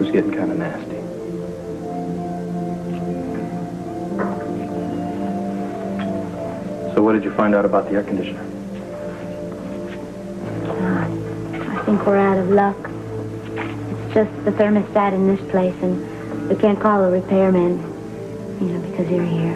was getting kind of nasty. So what did you find out about the air conditioner? I think we're out of luck. It's just the thermostat in this place, and we can't call a repairman, you know, because you're here.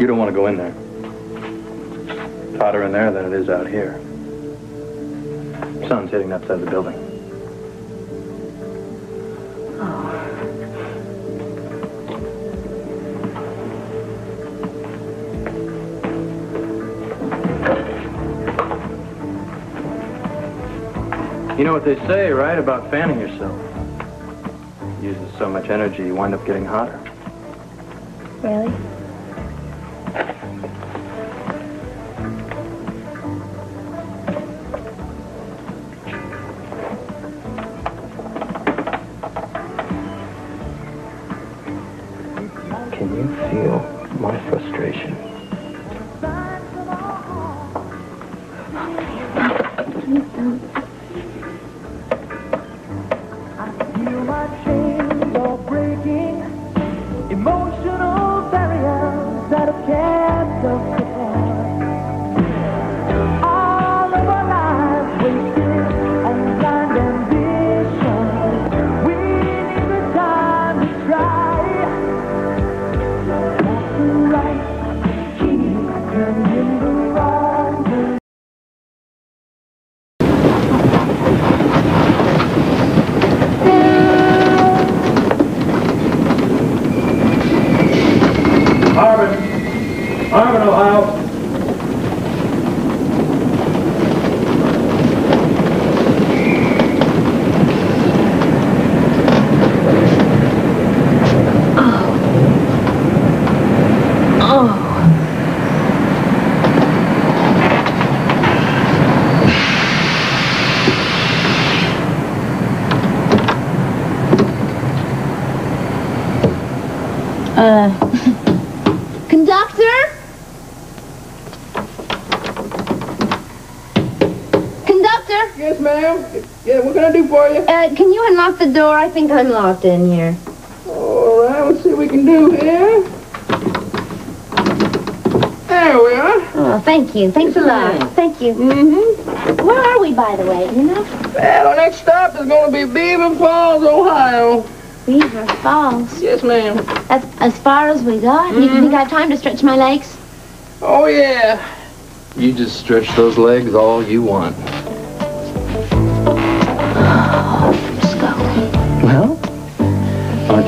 You don't want to go in there. It's hotter in there than it is out here. Sun's hitting that side of the building. Oh. You know what they say, right, about fanning yourself? Uses so much energy, you wind up getting hotter. Really? Yes, ma'am. Yeah, what can I do for you? uh, can you unlock the door? I think I'm locked in here. All right, let's see what we can do here. There we are. Oh, thank you. Thanks a lot. Thank you. Mm-hmm. Where are we, by the way? You know? Well, our next stop is going to be Beaver Falls, Ohio. Beaver Falls. Yes, ma'am. That's as far as we got. You think I have time to stretch my legs? Oh, yeah. You just stretch those legs all you want.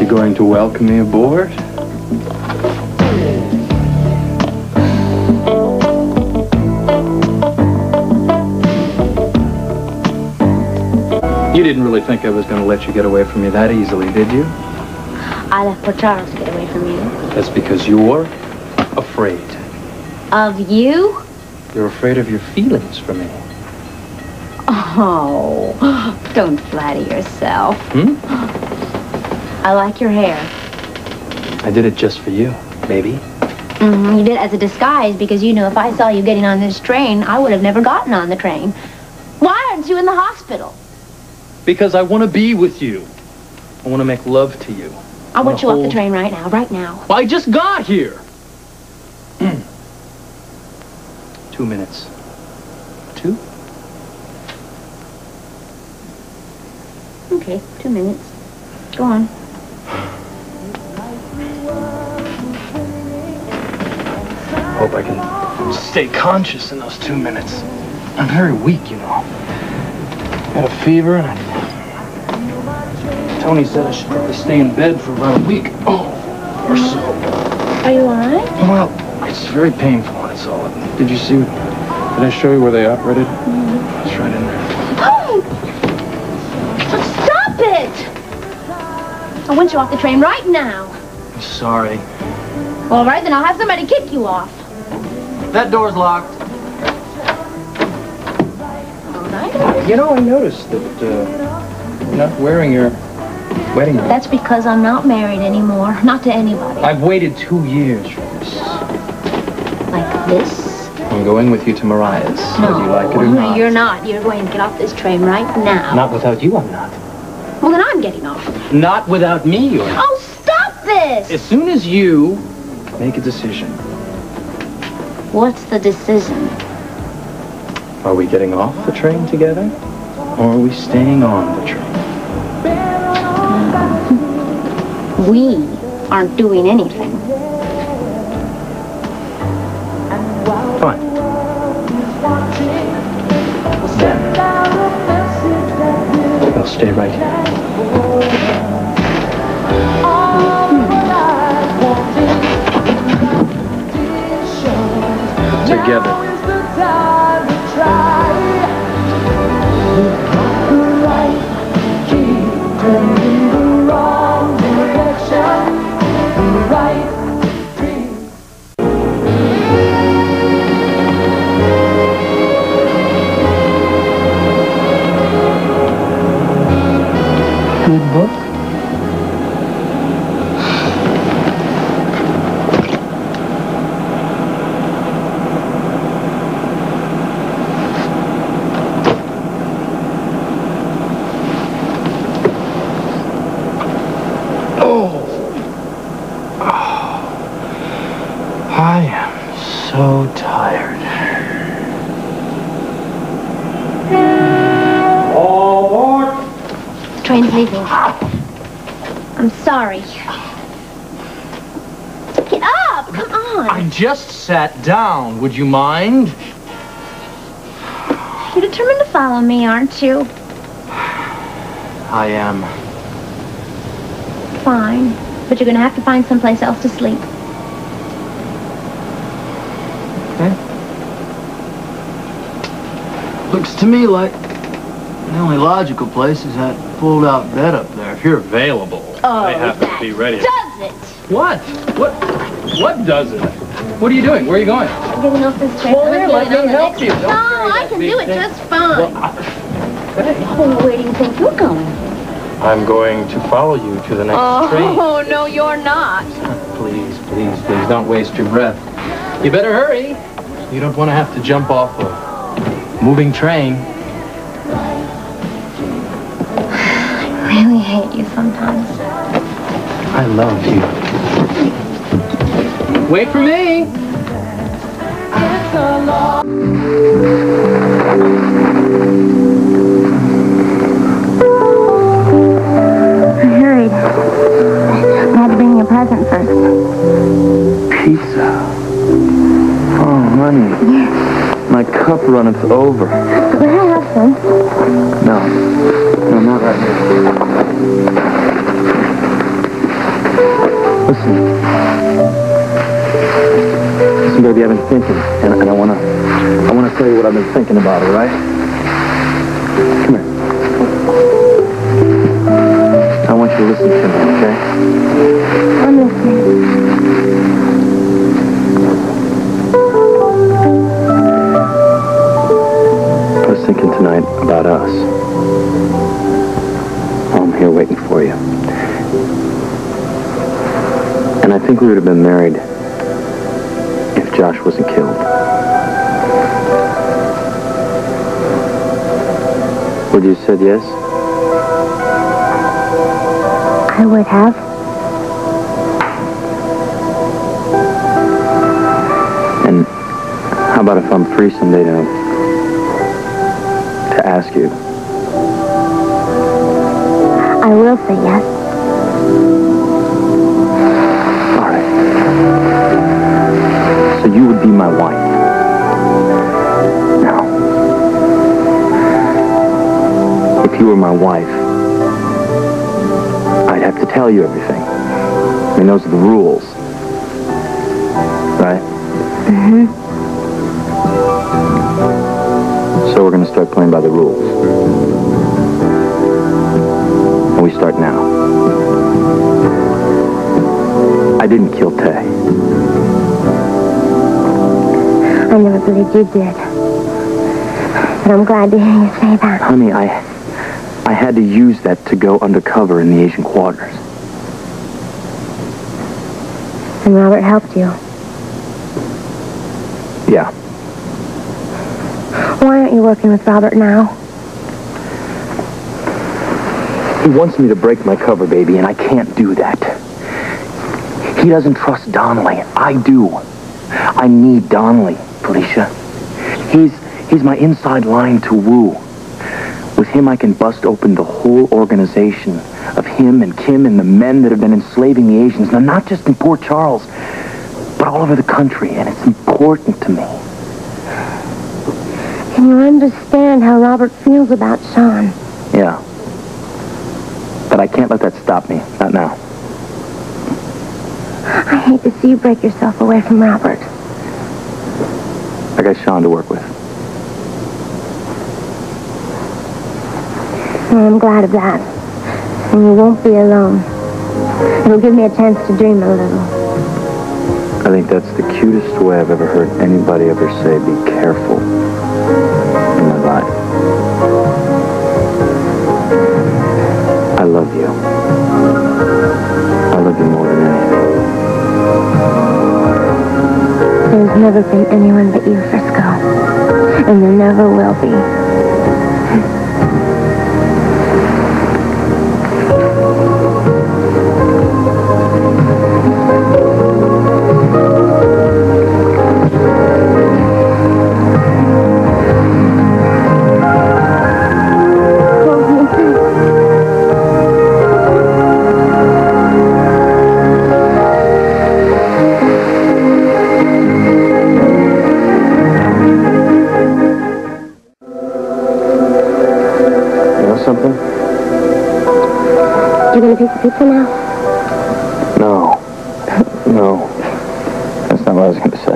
You going to welcome me aboard? You didn't really think I was going to let you get away from me that easily, did you? I left poor Charles to get away from you. That's because you're afraid. Of you? You're afraid of your feelings for me. Oh, don't flatter yourself. Hmm? I like your hair. I did it just for you, baby. hmm You did it as a disguise because you knew if I saw you getting on this train, I would have never gotten on the train. Why aren't you in the hospital? Because I want to be with you. I want to make love to you. I want you off the train right now, right now. Well, I just got here. Two minutes. Two? Okay, two minutes. Go on. Hope I can stay conscious in those two minutes. I'm very weak, you know. Got a fever, and I... Tony said I should probably stay in bed for about a week. Oh, or so. Are you all right? Well, It's very painful when it's all. Did you see? Did I show you where they operated? Mm-hmm. It's right in there. I want you off the train right now. I'm sorry. All right, then I'll have somebody kick you off. That door's locked. All right. You know, I noticed that uh, you're not wearing your wedding ring. That's because I'm not married anymore. Not to anybody. I've waited two years for this. Like this? I'm going with you to Mariah's, whether you like it or no, not. you're not. You're going to get off this train right now. Not without you, I'm not. Well, then I'm getting off. Not without me, you're not. Oh, stop this! As soon as you make a decision, What's the decision? are we getting off the train together, or are we staying on the train? We aren't doing anything. Stay right here. Hmm. Together. I'm sorry. Get up! Come on! I just sat down. Would you mind? You're determined to follow me, aren't you? I am. Fine. But you're gonna have to find someplace else to sleep. Okay. Looks to me like the only logical place is that pulled-out bed up there. If you're available, Oh, I have to be ready. does it! What? What? What does it? What are you doing? Where are you going? I'm getting off this train. Well, I'm here, let on me help you. Don't No, I can do it thing. just fine. Well, I- Oh, where do you think you're going? I'm going to follow you to the next oh, train. Oh, no, you're not. Please, please, please, don't waste your breath. You better hurry. You don't want to have to jump off a moving train. Really hate you sometimes. I love you. Wait for me. I hurried. I had to bring you a present first. Pizza. Oh, honey. My cup runneth over. But I have some. Listen. Baby, I've been thinking, and, and I wanna, I wanna tell you what I've been thinking about, all right? Come here. I want you to listen to me, okay? I'm listening. I was thinking tonight about us. I'm here waiting for you. I think we would have been married if Josh wasn't killed. Would you have said yes? I would have. And how about if I'm free someday to to ask you? I will say yes. Be my wife. Now, if you were my wife, I'd have to tell you everything. I mean, those are the rules. Right? Mm-hmm. So we're going to start playing by the rules. And we start now. I didn't kill Tay. I never believed you did. But I'm glad to hear you say that. Honey, I, I had to use that to go undercover in the Asian quarters. And Robert helped you. Yeah. Why aren't you working with Robert now? He wants me to break my cover, baby, and I can't do that. He doesn't trust Donely. I do. I need Donely, Felicia. He's he's my inside line to Wu. With him, I can bust open the whole organization of him and Kim and the men that have been enslaving the Asians. Now, not just in Port Charles, but all over the country, and it's important to me. Can you understand how Robert feels about Sean? Yeah. But I can't let that stop me. Not now. I hate to see you break yourself away from Robert. I got Sean to work with. Well, I'm glad of that. And you won't be alone. It'll give me a chance to dream a little. I think that's the cutest way I've ever heard anybody ever say, be careful, in my life. Never been anyone but you, Frisco. And there never will be. You want a piece of pizza now? No. No. That's not what I was going to say.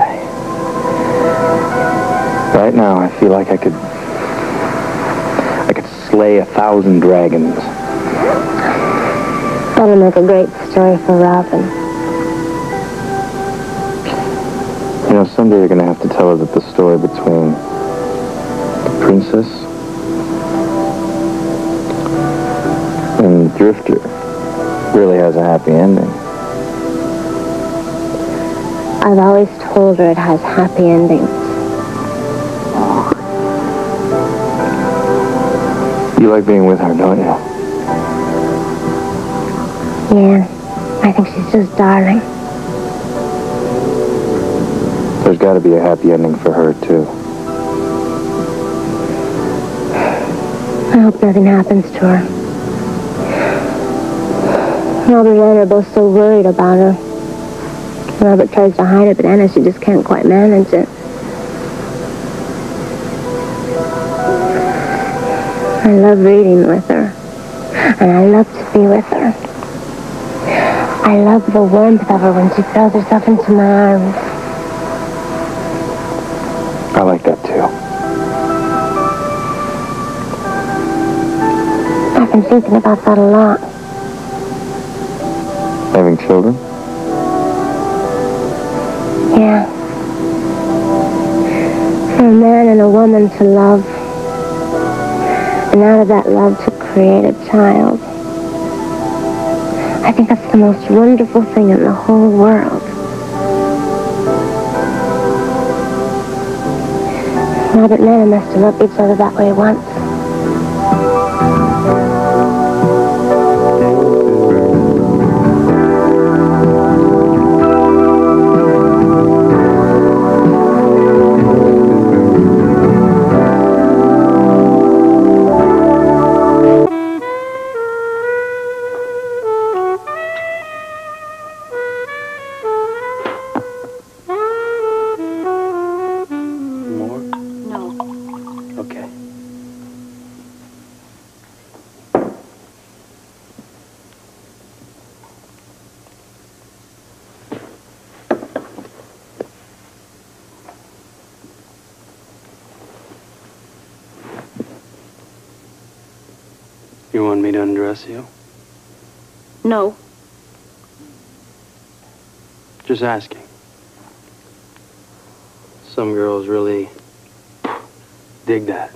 Right now, I feel like I could... I could slay a thousand dragons. That'll make a great story for Robin. You know, someday you're going to have to tell her that the story between the princess and Drifter really has a happy ending. I've always told her it has happy endings. You like being with her, don't you? Yeah, I think she's just darling. There's got to be a happy ending for her, too. I hope nothing happens to her. Robert and Anna are both so worried about her. Robert tries to hide it, but Anna, she just can't quite manage it. I love reading with her. And I love to be with her. I love the warmth of her when she throws herself into my arms. I like that, too. I've been thinking about that a lot. Having children? Yeah. For a man and a woman to love. And out of that love to create a child. I think that's the most wonderful thing in the whole world. Robert and Anna must have loved each other that way once. You? No. Just asking. Some girls really dig that.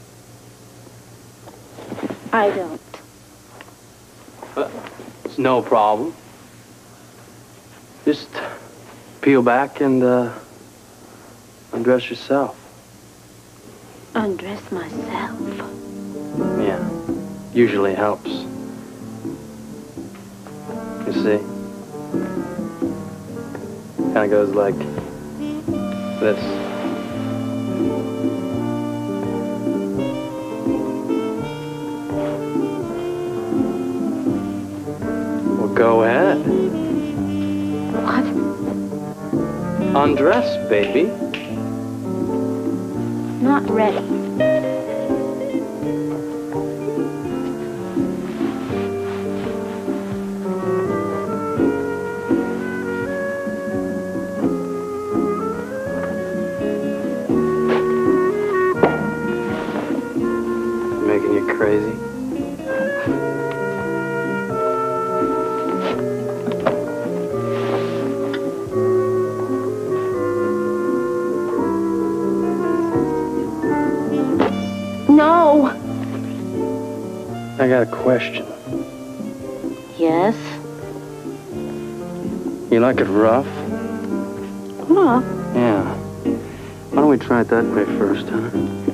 I don't. It's no problem. Just peel back and uh, undress yourself. Undress myself. Yeah, usually helps. You see? Kind of goes like this. Well, go ahead. What? Undress, baby. Not ready. Got a question. Yes. You like it rough? Rough? Yeah. Why don't we try it that way first, huh?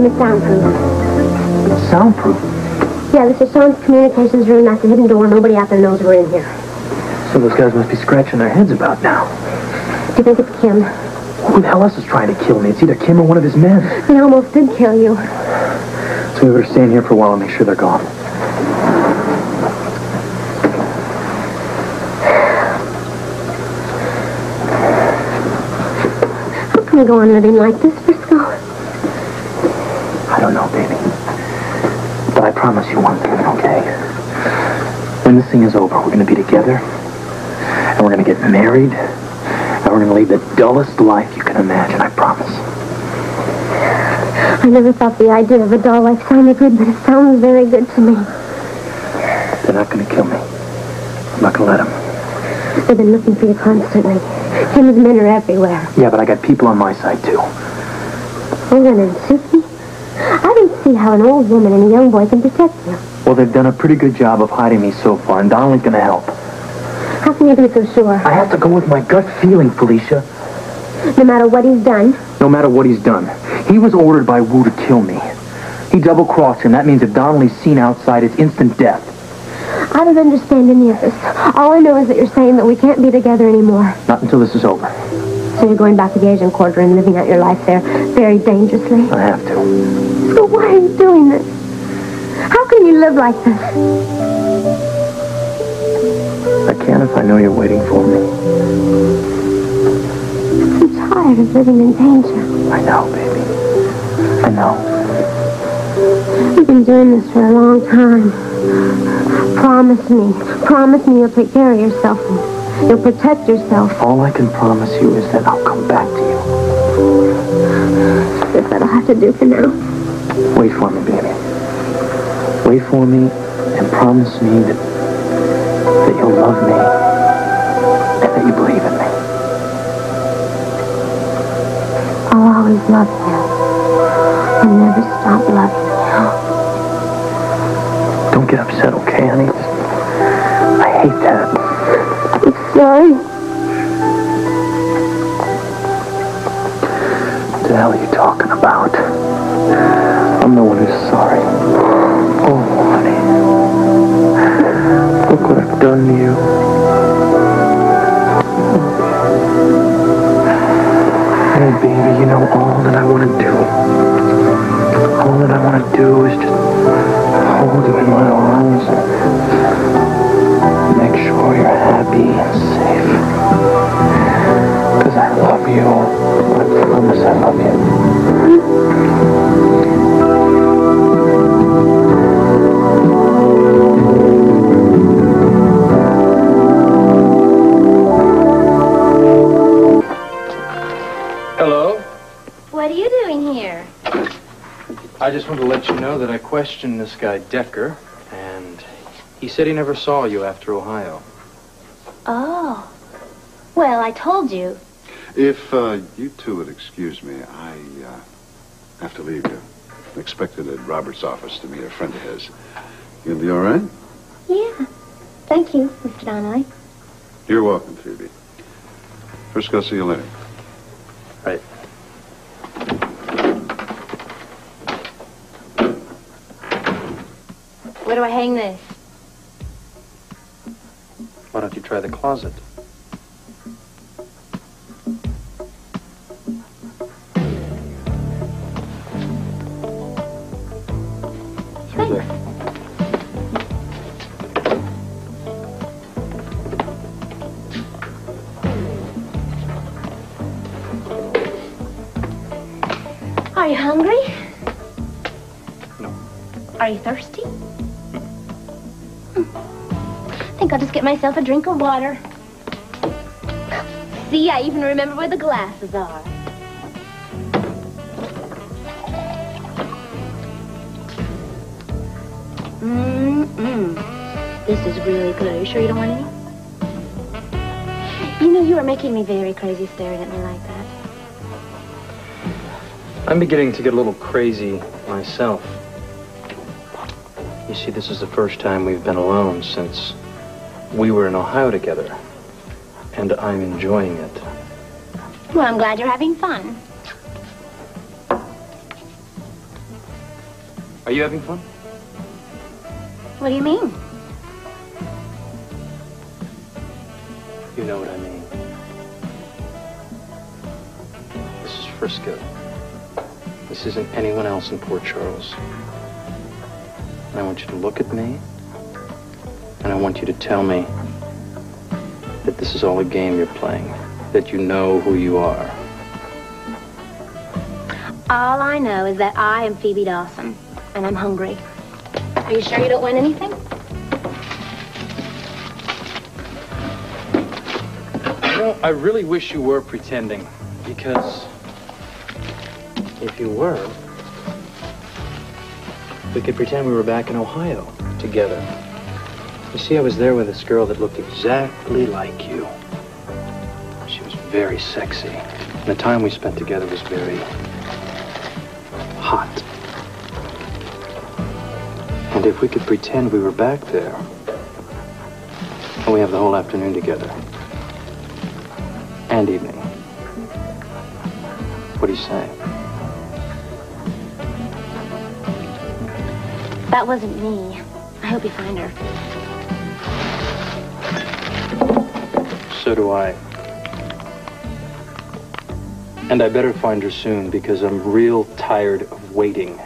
Room is soundproof. Soundproof. Yeah, this is Sean's communications room. That's a hidden door. Nobody out there knows we're in here. So those guys must be scratching their heads about now. Do you think it's Kim? Who the hell else is trying to kill me? It's either Kim or one of his men. He almost did kill you. So we better stay in here for a while and make sure they're gone. How can we go on living like this, Frisco? I don't know, baby. But I promise you one thing, okay? When this thing is over, we're gonna be together, and we're gonna get married, and we're gonna lead the dullest life you can imagine, I promise. I never thought the idea of a dull life sounded good, but it sounds very good to me. They're not gonna kill me. I'm not gonna let them. They've been looking for you constantly. Kim's men are everywhere. Yeah, but I got people on my side, too. And Suki? I don't see how an old woman and a young boy can protect you. Well, they've done a pretty good job of hiding me so far, and Donely's gonna help. How can you be so sure? I have to go with my gut feeling, Felicia. No matter what he's done, No matter what he's done. He was ordered by Wu to kill me. He double-crossed him. That means if Donely's seen outside, it's instant death. I don't understand any of this. All I know is that you're saying that we can't be together anymore. Not until this is over. So you're going back to the Asian Quarter and living out your life there very dangerously. I have to. So why are you doing this? How can you live like this? I can if I know you're waiting for me. I'm tired of living in danger. I know, baby. I know. You've been doing this for a long time. Promise me. Promise me you'll take care of yourself. You'll protect yourself. All I can promise you is that I'll come back to you. Guess that'll have to do for now. Wait for me, baby. Wait for me and promise me that, that you'll love me and that you believe in me. I'll always love you. I'll never stop loving you. Don't get upset, okay, honey? I hate that. I'm Sorry. What the hell are you talking about? I'm the one who's sorry. Oh, honey. Look what I've done to you. Hey, baby, you know all that I want to do. All that I want to do is just hold you in my arms and make sure you're happy and safe. Because I love you. I promise I love you. To let you know that I questioned this guy Decker, and he said he never saw you after Ohio. Oh. Well, I told you. If uh, you two would excuse me, I uh, have to leave you. I'm expected at Robert's office to meet a friend of his. You'll be all right? Yeah. Thank you, Mr. Donely. You're welcome, Phoebe. First, go see you later. Right. Where do I hang this? Why don't you try the closet? Through there. Are you hungry? No. Are you thirsty? Get myself a drink of water. See, I even remember where the glasses are. Mm-mm. This is really good. Are you sure you don't want any? You know, you are making me very crazy staring at me like that. I'm beginning to get a little crazy myself. You see, this is the first time we've been alone since we were in Ohio together. And I'm enjoying it. Well, I'm glad you're having fun. Are you having fun? What do you mean? You know what I mean. This is Frisco. This isn't anyone else in Port Charles. And I want you to look at me, and I want you to tell me that this is all a game you're playing, that you know who you are. All I know is that I am Phoebe Dawson, and I'm hungry. Are you sure you don't want anything? You know, I really wish you were pretending, because if you were, we could pretend we were back in Ohio together. You see, I was there with this girl that looked exactly like you. She was very sexy. And the time we spent together was very hot. And if we could pretend we were back there, and we have the whole afternoon together and evening. What do you say? That wasn't me. I hope you find her. So do I. And I better find her soon because I'm real tired of waiting.